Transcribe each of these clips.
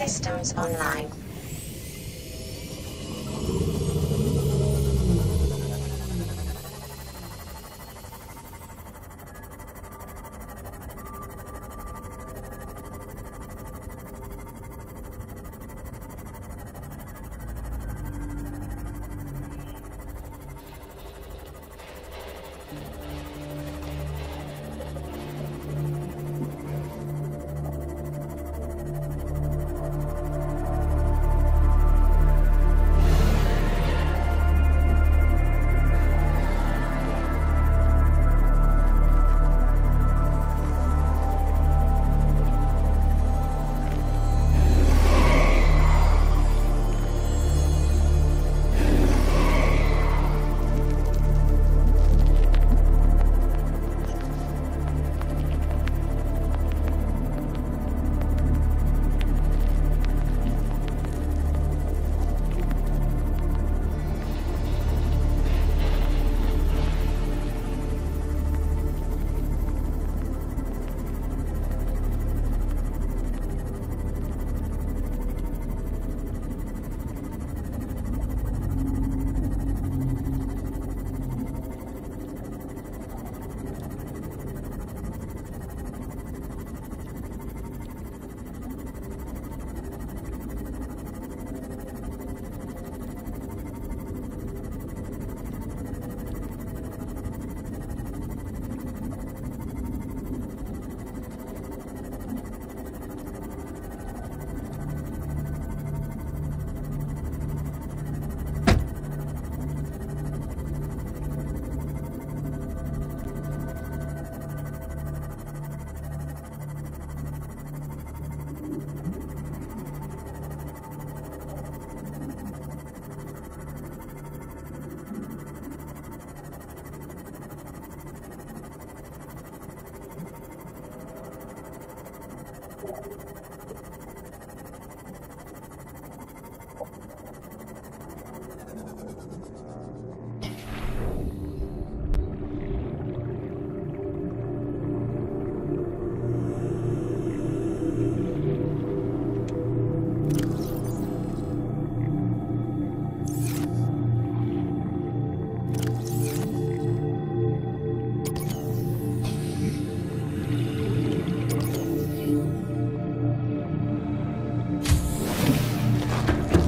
systems online.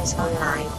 Online.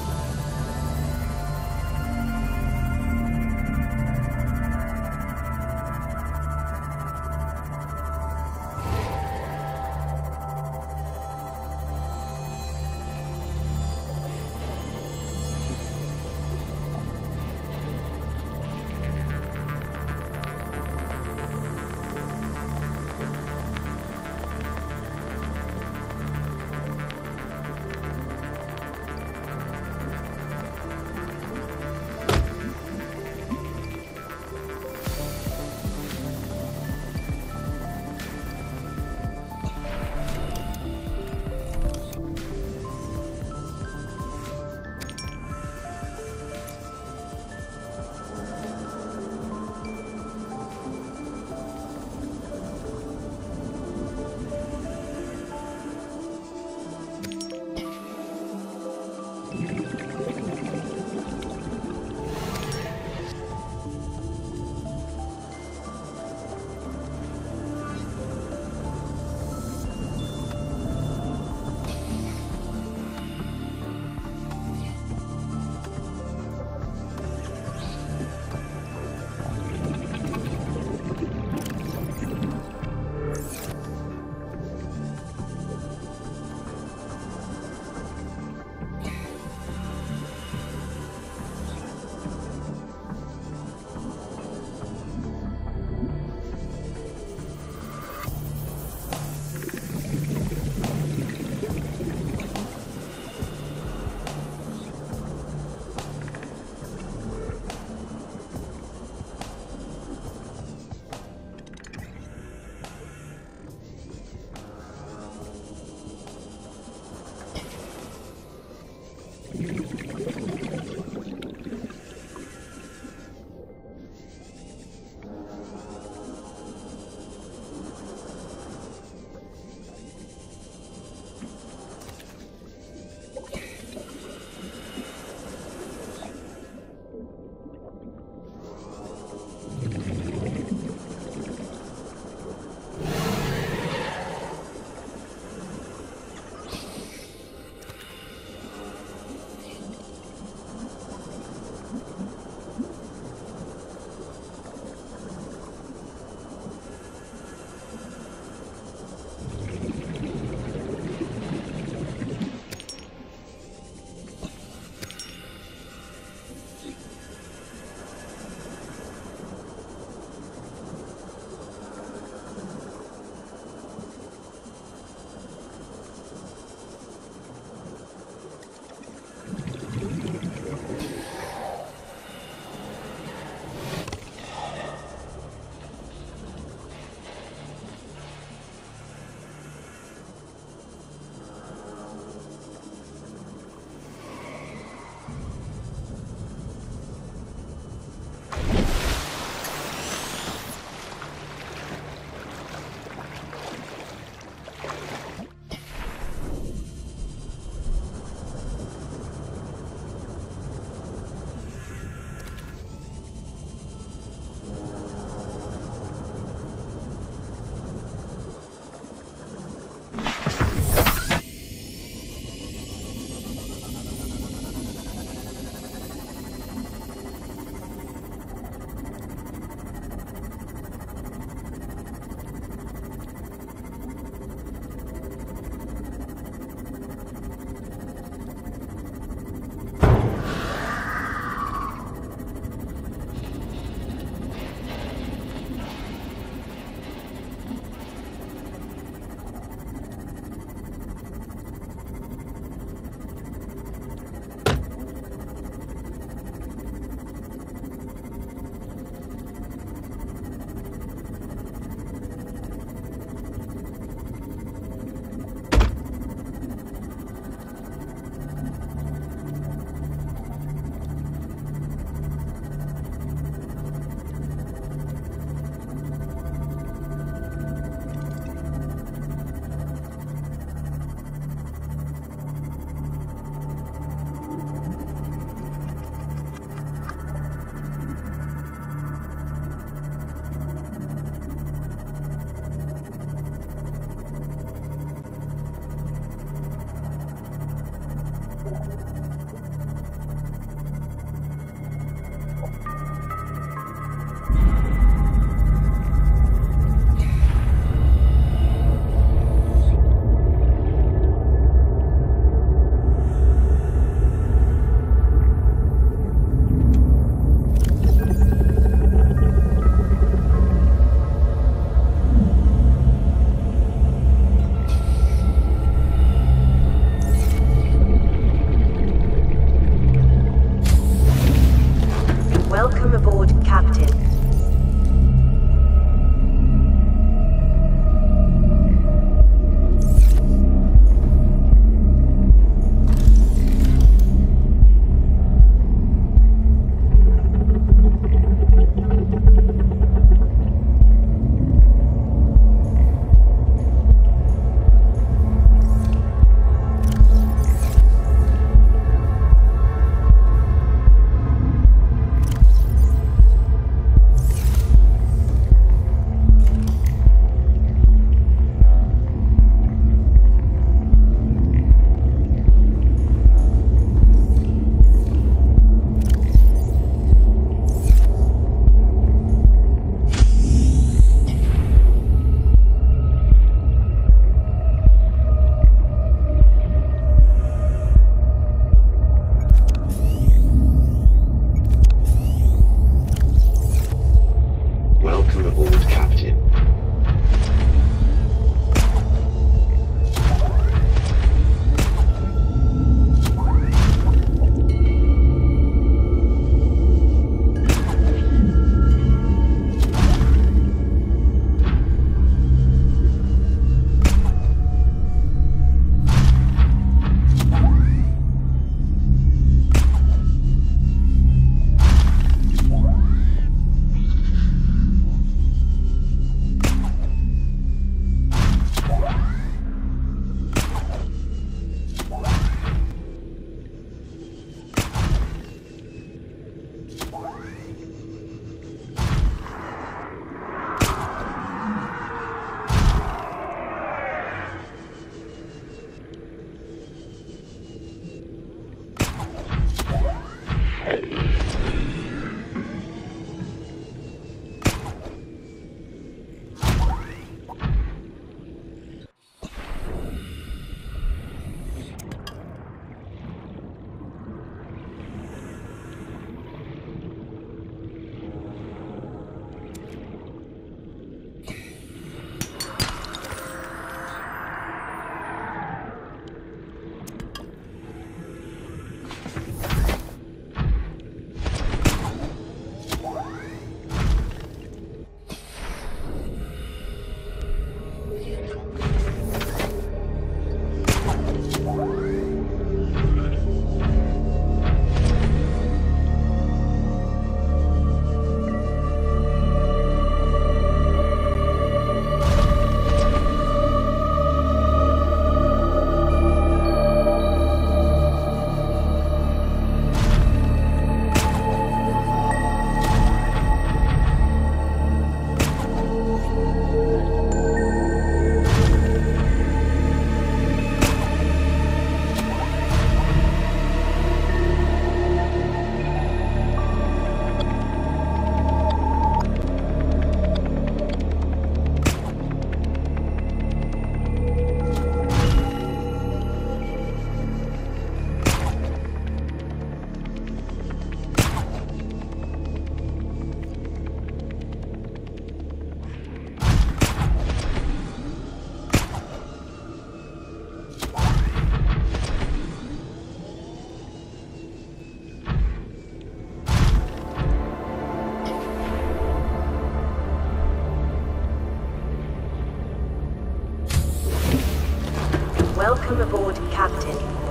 Welcome aboard, Captain.